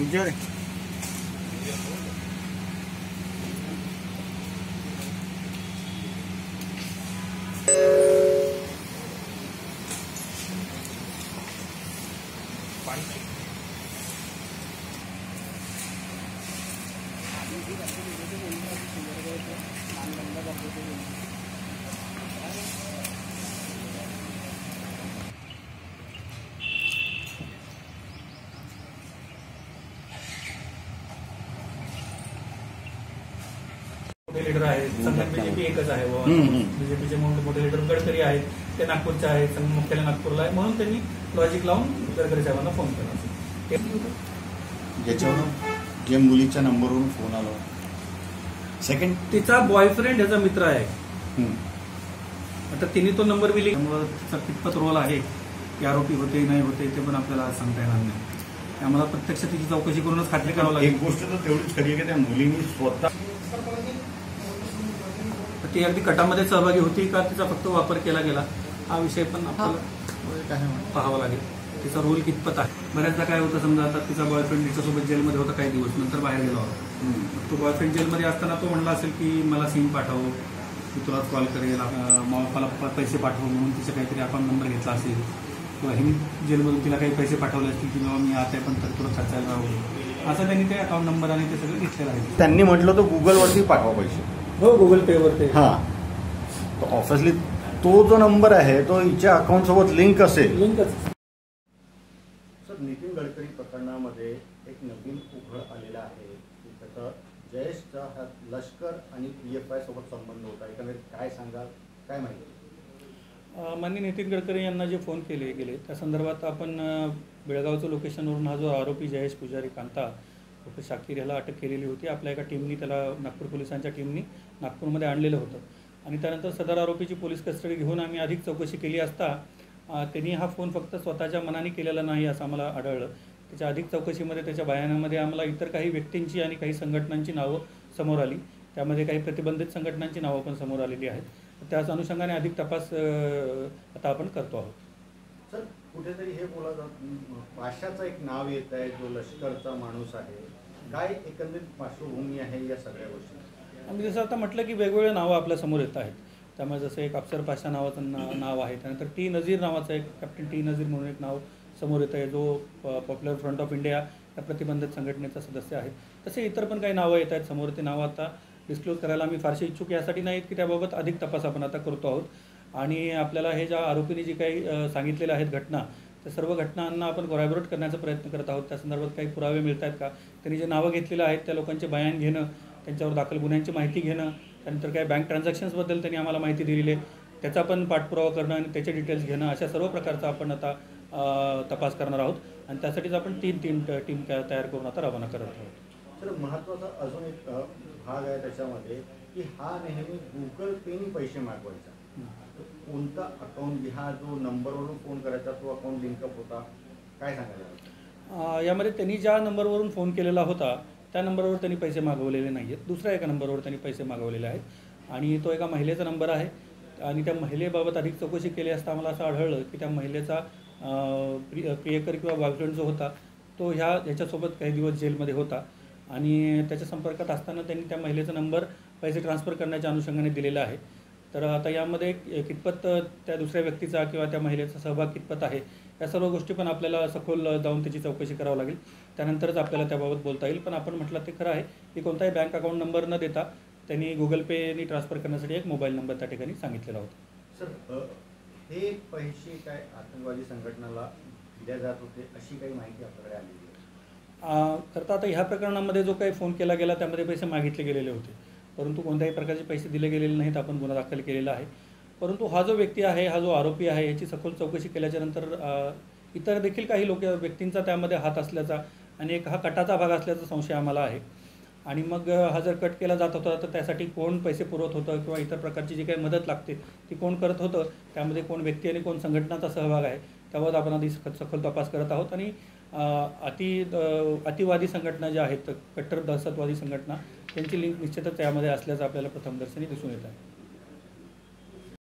तुमच्यावर आहे? मोठे लीडर आहेत. संघात बीजेपी एकच आहे. बीजेपीचे मोठे लीडर गडकरी आहेत. ते नागपूरचे आहेत. संघ मुख्यालय नागपूरला आहे. म्हणून त्यांनी लॉजिक लावून गडकरी साहेबांना फोन केला. ते- ज्याच्यावरून जे मुलीच्या नंबरवरून फोन आला. सेकंड तिचा बॉयफ्रेंड ह्याचा मित्र आहे. आता तिने तो नंबर दिली त्यामुळे तिचा कितपत रोल आहे की आरोपी होते नाही होते ते पण आपल्याला आज सांगता येणार नाही. आम्हाला प्रत्यक्ष तिची चौकशी करूनच खात्री करावं लागेल. एक गोष्ट तर तेवढीच खरी आहे की त्या मुलींनी स्वतः ती अगदी कटामध्ये सहभागी होती का तिचा फक्त वापर केला गेला? हा विषय पण आपल्याला पाहावा लागेल. तिचा रोल कितपत आहे? बऱ्याचदा काय होतं समजा आता तिचा बॉयफ्रेंड तिच्यासोबत जेलमध्ये होता काही दिवस नंतर बाहेर गेला होता. तो बॉयफ्रेंड जेलमध्ये असताना तो म्हणला असेल की मला सिम पाठव. मी तुला कॉल करेल. मला पैसे पाठव म्हणून तिचा काहीतरी अकाउंट नंबर घेतला असेल. किंवा हिने जेलमधून तिला काही पैसे पाठवले असतील की बाबा मी आता आहे पण तर तुला खर्चायला राहू असं त्यांनी ते अकाउंट नंबर आणि ते सगळं घेतलेलं आहे. त्यांनी म्हटलं तर गुगलवरती पाठवा पैसे. हो गुगल पेवर ते हा. ऑफिसली तो जो नंबर आहे तो हिच्या अकाउंट सोबत लिंक असेल. लिंकच सर नितीन गडकरी प्रकरणामध्ये एक नवीन उघड आलेला आहे. की त्याचा जयेशचा हा लष्कर आणि पी एफ आय सोबत संबंध होता. एकंदरीत काय सांगाल? काय माहिती? माननीय नितीन गडकरी यांना जे फोन केले गेले त्या संदर्भात आपण अ, बेळगावचं लोकेशनवरून हा जो आरोपी जयेश पुजारी कांता उर्फ शाकीर याला अटक केलेली होती. आपल्या एका टीमनी त्याला नागपूर पोलिसांच्या टीमनी नागपूरमध्ये आणलेलं होतं. आणि त्यानंतर सदर आरोपीची पोलीस कस्टडी घेऊन आम्ही अधिक चौकशी केली असता त्यांनी हा फोन फक्त स्वतःच्या मनाने केलेला नाही असं आम्हाला आढळलं. त्याच्या अधिक चौकशीमध्ये त्याच्या बयानामध्ये आम्हाला इतर काही व्यक्तींची आणि काही संघटनांची नावं समोर आली. त्यामध्ये काही प्रतिबंधित संघटनांची नावं पण समोर आलेली आहेत. त्याच अनुषंगाने अधिक तपास आता आपण करतो आहोत. सर कुठेतरी हे बोला जात पाशाचं एक नाव येत आहे जो लष्करचा माणूस आहे. काय एकंदरीत पार्श्वभूमी आहे या सगळ्या गोष्टी आम्ही जसं आता म्हटलं की वेगवेगळे नावं आपल्यासमोर येत आहेत. त्यामुळे जसं एक अफसर पाशा नावाचं ना नाव आहे त्यानंतर टी नझीर नावाचं एक कॅप्टन टी नझीर म्हणून एक नाव समोर येत आहे जो पॉप्युलर फ्रंट ऑफ इंडिया या प्रतिबंधित संघटनेचा सदस्य आहे. तसे इतर पण काही नावं येत आहेत समोर ते नावं आता डिस्क्लोज करायला आम्ही फारसे इच्छुक यासाठी नाहीत की त्याबाबत अधिक तपास आपण आता करतो आहोत. आणि आपल्याला हे ज्या आरोपींनी जी काही सांगितलेल्या आहेत घटना त्या सर्व घटनांना आपण कोरॅबोरेट करण्याचा प्रयत्न करत आहोत. त्या संदर्भात काही पुरावे मिळत आहेत का? त्यांनी जे नावं घेतलेलं आहेत त्या लोकांचे बयान घेणं त्यांच्यावर दाखल गुन्ह्यांची माहिती घेणं त्यानंतर काही बँक ट्रान्झॅक्शन्सबद्दल त्यांनी आम्हाला माहिती दिलेली आहे. त्याचा पण पाठपुरावा करणं आणि त्याचे डिटेल्स घेणं अशा सर्व प्रकारचा आपण आता तपास करणार आहोत. आणि त्यासाठीच आपण तीन तीन टीम तयार करून आता रवाना करत आहोत. तर महत्त्वाचा अजून एक भाग आहे त्याच्यामध्ये की हा नेहमी गुगल पेनी पैसे मागवायचा. कोणता अकाउंट हा जो नंबरवरून फोन करायचा तो अकाउंट लिंकअप होता? काय सांगायला यामध्ये त्यांनी ज्या नंबरवरून फोन केलेला होता त्या नंबरवर त्यांनी पैसे मागवलेले नाही आहेत दुसऱ्या एका नंबरवर त्यांनी पैसे मागवलेले आहेत. आणि तो एका महिलेचा नंबर आहे. आणि त्या महिलेबाबत अधिक चौकशी केली असता आम्हाला असं आढळलं की त्या महिलेचा प्रिय प्रियकर किंवा बॉयफ्रेंड जो होता तो ह्या ह्याच्यासोबत काही दिवस जेलमध्ये होता. आणि त्याच्या संपर्कात असताना त्यांनी त्या महिलेचा नंबर पैसे ट्रान्सफर करण्याच्या अनुषंगाने दिलेला आहे. तर आता यामध्ये कितपत त्या दुसऱ्या व्यक्तीचा किंवा त्या महिलेचा सहभाग कितपत आहे या सर्व गोष्टी पण आपल्याला सखोल जाऊन त्याची चौकशी करावी लागेल. त्यानंतरच आपल्याला त्याबाबत बोलता येईल. पण आपण म्हटलं ते खरं आहे की कोणताही बँक अकाउंट नंबर न देता त्यांनी गुगल पेनी ट्रान्सफर करण्यासाठी एक मोबाईल नंबर त्या ठिकाणी सांगितलेला होता. सर हे पैसे काय आतंकवादी संघटनाला दिल्या जात होते अशी काही माहिती आपल्याकडे आलेली करता आता ह्या प्रकरणामध्ये जो काही फोन केला गेला त्यामध्ये पैसे मागितले गेलेले होते. परंतु कोणत्याही प्रकारचे पैसे दिले गेलेले नाहीत आपण गुन्हा दाखल केलेला आहे. परंतु हा जो व्यक्ती आहे हा जो आरोपी आहे याची सखोल चौकशी केल्याच्यानंतर इतर देखील काही लोक व्यक्तींचा त्यामध्ये हात असल्याचा आणि एक हा कटाचा भाग असल्याचा संशय आम्हाला आहे. आणि मग हा जर कट केला जात होता तर त्यासाठी कोण पैसे पुरवत होतं किंवा इतर प्रकारची जी काही मदत लागते ती कोण करत होतं त्यामध्ये कोण व्यक्ती आणि कोण संघटनाचा सहभाग आहे त्यावर आपण आधी सखोल तपास करत आहोत. आणि अति अतिवादी संघटना ज्या आहेत कट्टर दहशतवादी संघटना त्यांची लिंक निश्चितच त्यामध्ये असल्याचं आपल्याला प्रथमदर्शनी दिसून येत आहे.